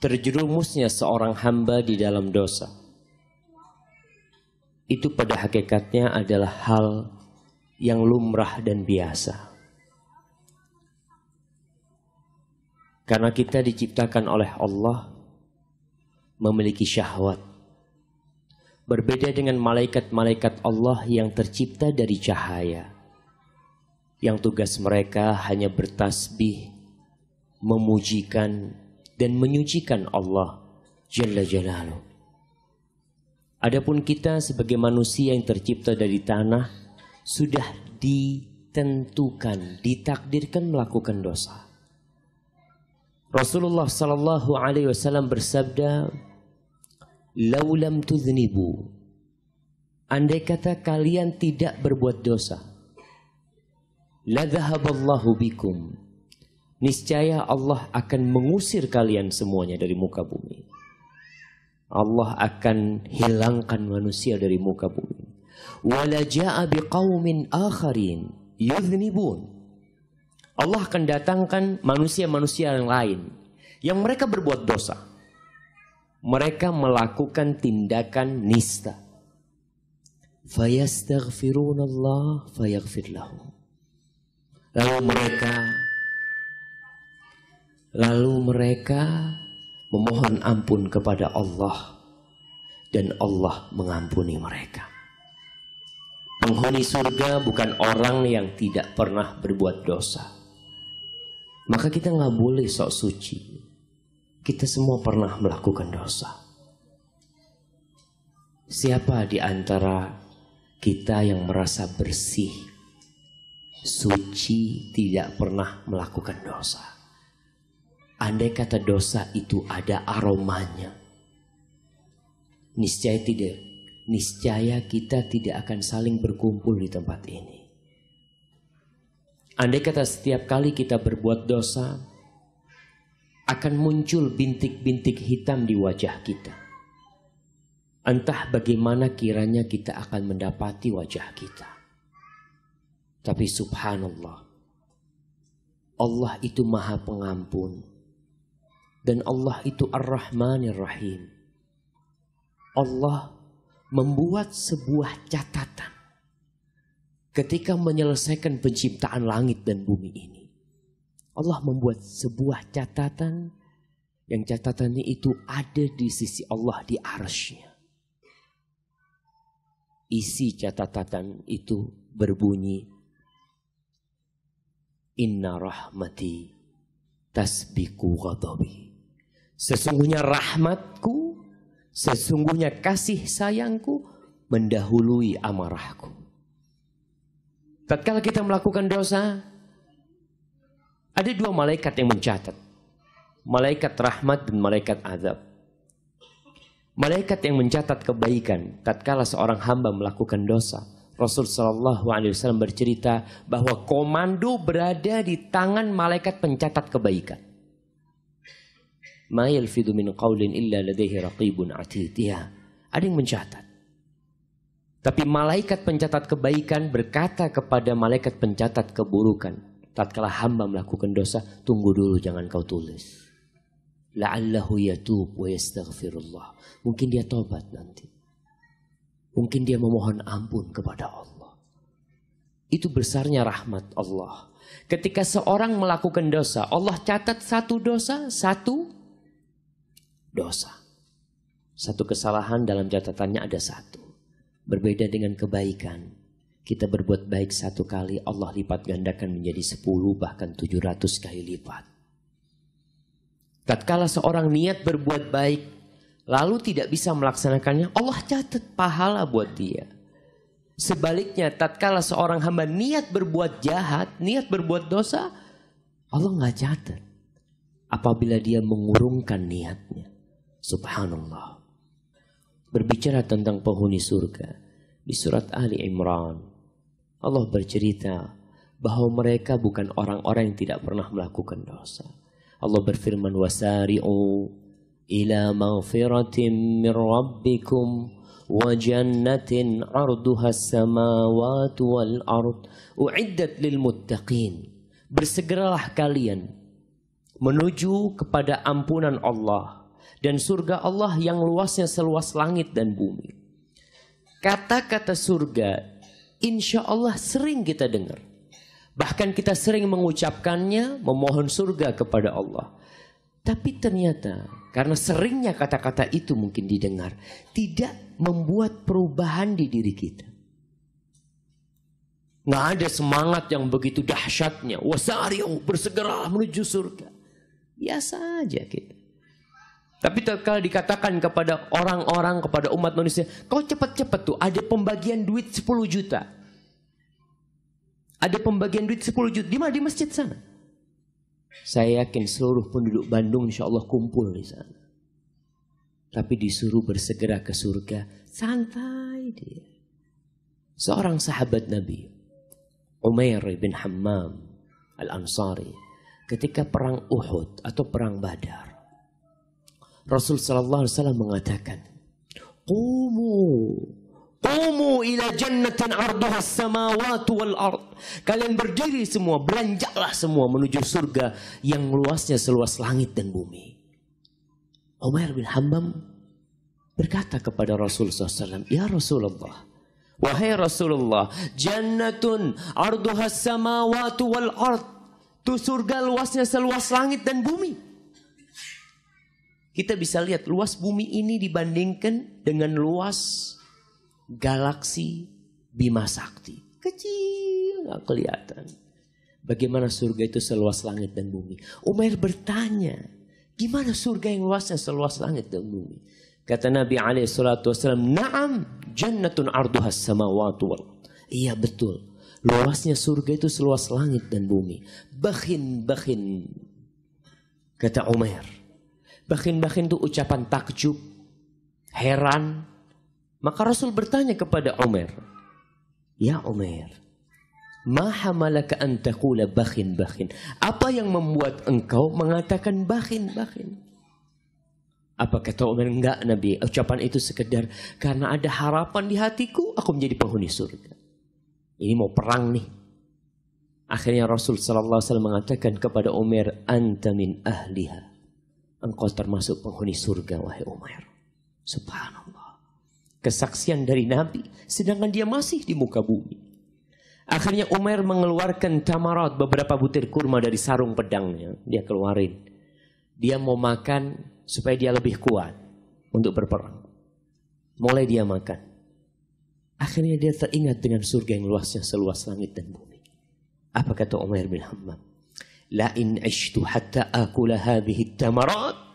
terjerumusnya seorang hamba di dalam dosa itu pada hakikatnya adalah hal yang lumrah dan biasa. Karena kita diciptakan oleh Allah memiliki syahwat. Berbeda dengan malaikat-malaikat Allah yang tercipta dari cahaya. Yang tugas mereka hanya bertasbih, memujikan, dan menyucikan Allah Jalla Jalaluh. Adapun kita sebagai manusia yang tercipta dari tanah sudah ditentukan, ditakdirkan melakukan dosa. Rasulullah sallallahu alaihi wasallam bersabda, "Laulam tuznibu" Andai kata kalian tidak berbuat dosa, la dhahaballahu bikum. Niscaya Allah akan mengusir kalian semuanya dari muka bumi. Allah akan hilangkan manusia dari muka bumi. Wala ja'a biqaumin akharin yudhnibun. Allah akan datangkan manusia-manusia yang lain yang mereka berbuat dosa. Mereka melakukan tindakan nista. Fayastaghfirun Allah fayaghfir lahum. Lalu mereka lalu mereka memohon ampun kepada Allah dan Allah mengampuni mereka. Penghuni surga bukan orang yang tidak pernah berbuat dosa. Maka kita nggak boleh sok suci. Kita semua pernah melakukan dosa. Siapa di antara kita yang merasa bersih, suci, tidak pernah melakukan dosa? Andai kata dosa itu ada aromanya. Niscaya tidak. Niscaya kita tidak akan saling berkumpul di tempat ini. Andai kata setiap kali kita berbuat dosa, akan muncul bintik-bintik hitam di wajah kita. Entah bagaimana kiranya kita akan mendapati wajah kita. Tapi subhanallah, Allah itu maha pengampun dan Allah itu Ar-Rahmanir Rahim. Allah membuat sebuah catatan ketika menyelesaikan penciptaan langit dan bumi ini. Allah membuat sebuah catatan yang catatannya itu ada di sisi Allah di arsnya. Isi catatan itu berbunyi Inna rahmati tasbiku ghadabi. Sesungguhnya rahmatku, sesungguhnya kasih sayangku mendahului amarahku. Tatkala kita melakukan dosa, ada dua malaikat yang mencatat. Malaikat rahmat dan malaikat azab. Malaikat yang mencatat kebaikan tatkala seorang hamba melakukan dosa. Rasul Shallallahu Alaihi Wasallam bercerita bahwa komando berada di tangan malaikat pencatat kebaikan ma yalfidu min qawlin illa ladaihi raqibun. Ya, ada yang mencatat. Tapi malaikat pencatat kebaikan berkata kepada malaikat pencatat keburukan. Tatkala hamba melakukan dosa, tunggu dulu jangan kau tulis. La'allahu yatub wa yastaghfirullah. Mungkin dia tobat nanti. Mungkin dia memohon ampun kepada Allah. Itu besarnya rahmat Allah. Ketika seorang melakukan dosa, Allah catat satu dosa, satu dosa. Satu kesalahan dalam catatannya ada satu. Berbeda dengan kebaikan. Kita berbuat baik satu kali, Allah lipat gandakan menjadi sepuluh bahkan tujuh ratus kali lipat. Tatkala seorang niat berbuat baik, lalu tidak bisa melaksanakannya, Allah catat pahala buat dia. Sebaliknya, tatkala seorang hamba niat berbuat jahat, niat berbuat dosa, Allah nggak catat. Apabila dia mengurungkan niatnya. Subhanallah. Berbicara tentang penghuni surga. Di surat Ali Imran. Allah bercerita bahwa mereka bukan orang-orang yang tidak pernah melakukan dosa. Allah berfirman wasari'u ila maghfiratin min rabbikum wa jannatin 'arduha as-samawati wal ard u'iddat lil muttaqin. Bersegeralah kalian menuju kepada ampunan Allah Dan surga Allah yang luasnya seluas langit dan bumi. Kata-kata surga, insya Allah sering kita dengar. Bahkan kita sering mengucapkannya, memohon surga kepada Allah. Tapi ternyata karena seringnya kata-kata itu mungkin didengar, tidak membuat perubahan di diri kita. Nggak ada semangat yang begitu dahsyatnya. Wasari'u bersegera menuju surga. Biasa aja kita. Tapi kalau dikatakan kepada orang-orang, kepada umat manusia, kau cepat-cepat tuh ada pembagian duit 10 juta. Ada pembagian duit 10 juta. Di mana? Di masjid sana. Saya yakin seluruh penduduk Bandung insya Allah kumpul di sana. Tapi disuruh bersegera ke surga. Santai dia. Seorang sahabat Nabi. Umair bin Hammam al-Ansari. Ketika perang Uhud atau perang Badar. Rasul sallallahu alaihi wasallam mengatakan, "Qumu Qumu ila jannatin arduha samawati wal ard. Kalian berdiri semua, beranjaklah semua menuju surga yang luasnya seluas langit dan bumi. Umar bin Hammam berkata kepada Rasulullah SAW, Ya Rasulullah, Wahai Rasulullah, jannatun arduha samawati wal ard. Itu surga luasnya seluas langit dan bumi. Kita bisa lihat luas bumi ini dibandingkan dengan luas galaksi Bima Sakti. Kecil, nggak kelihatan. Bagaimana surga itu seluas langit dan bumi? Umair bertanya, gimana surga yang luasnya seluas langit dan bumi? Kata Nabi alaihi salatu wasallam, "Na'am, jannatun arduhas samawati wal." Iya betul. Luasnya surga itu seluas langit dan bumi. Bakhin, bakhin. Kata Umair. Bakin-bakin itu ucapan takjub, heran. Maka Rasul bertanya kepada Umar, Ya Umar, Maha malaka antakula bakhin bakhin. Apa yang membuat engkau mengatakan bakhin bakhin? Apa kata Umar? Enggak Nabi. Ucapan itu sekedar karena ada harapan di hatiku aku menjadi penghuni surga. Ini mau perang nih. Akhirnya Rasul Sallallahu Alaihi Wasallam mengatakan kepada Umar, Anta min ahliha engkau termasuk penghuni surga wahai Umar. Subhanallah. Kesaksian dari Nabi sedangkan dia masih di muka bumi. Akhirnya Umar mengeluarkan tamarat beberapa butir kurma dari sarung pedangnya. Dia keluarin. Dia mau makan supaya dia lebih kuat untuk berperang. Mulai dia makan. Akhirnya dia teringat dengan surga yang luasnya seluas langit dan bumi. Apa kata Umar bin Hammam? La in ishtu hatta akula hadhihi tamarat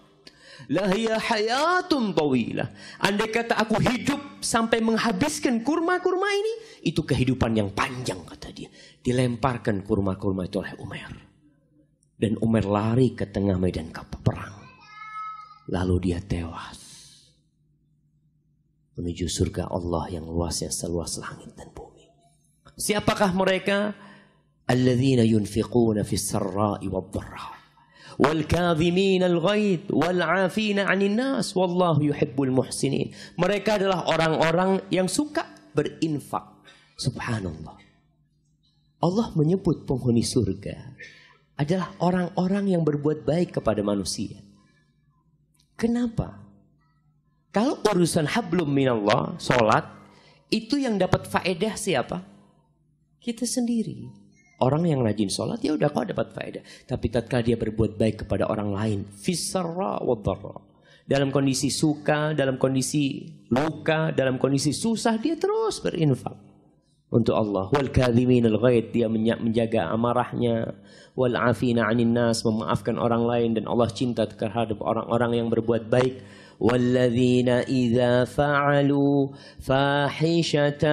la hiya hayatun tawilah. Andai kata aku hidup sampai menghabiskan kurma-kurma ini, itu kehidupan yang panjang kata dia. Dilemparkan kurma-kurma itu oleh Umar. Dan Umar lari ke tengah medan perang. Lalu dia tewas. Menuju surga Allah yang luasnya seluas langit dan bumi. Siapakah mereka? الذين ينفقون في السراء والضراء والكاظمين الغيظ والعافين عن الناس والله يحب المحسنين mereka adalah orang-orang yang suka berinfak subhanallah Allah menyebut penghuni surga adalah orang-orang yang berbuat baik kepada manusia kenapa kalau urusan hablum minallah salat itu yang dapat faedah siapa kita sendiri Orang yang rajin sholat ya udah kau dapat faedah. Tapi tatkala dia berbuat baik kepada orang lain, fisarra wa Dalam kondisi suka, dalam kondisi luka, dalam kondisi susah dia terus berinfak untuk Allah. Wal kadhimin al dia menjaga amarahnya. Wal afina 'anil nas memaafkan orang lain dan Allah cinta terhadap orang-orang yang berbuat baik. والذين إذا فعلوا فاحشة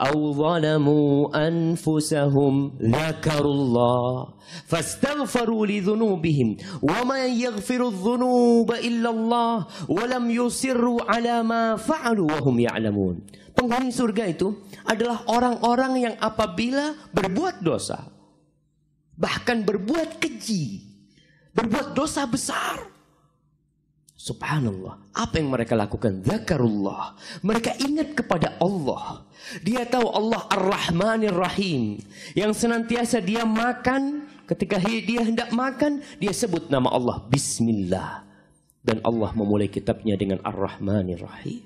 أو ظلموا أنفسهم ذكروا الله فاستغفروا لذنوبهم وما يغفر الذنوب إلا الله ولم يصروا على ما فعلوا وهم يعلمون penghuni surga itu adalah orang-orang yang apabila berbuat dosa bahkan berbuat keji berbuat dosa besar Subhanallah. Apa yang mereka lakukan? Zakarullah. Mereka ingat kepada Allah. Dia tahu Allah Ar-Rahmanir Rahim. Yang senantiasa dia makan. Ketika dia hendak makan. Dia sebut nama Allah. Bismillah. Dan Allah memulai kitabnya dengan Ar-Rahmanir Rahim.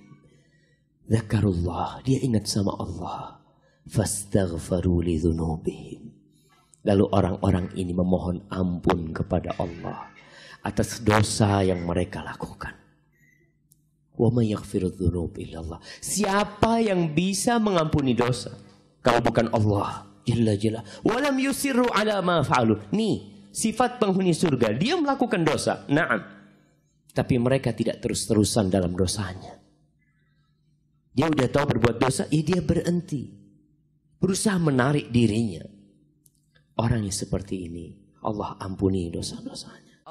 Zakarullah, dia ingat sama Allah. Fastaghfaru li dhunubihim. Lalu orang-orang ini memohon ampun kepada Allah atas dosa yang mereka lakukan. Siapa yang bisa mengampuni dosa kalau bukan Allah? Jalla jalla. Walam yusirru ala ma fa'alu. Nih, sifat penghuni surga, dia melakukan dosa. Naam. Tapi mereka tidak terus-terusan dalam dosanya. Dia udah tahu berbuat dosa, ya dia berhenti. Berusaha menarik dirinya. Orang yang seperti ini, Allah ampuni dosa-dosanya.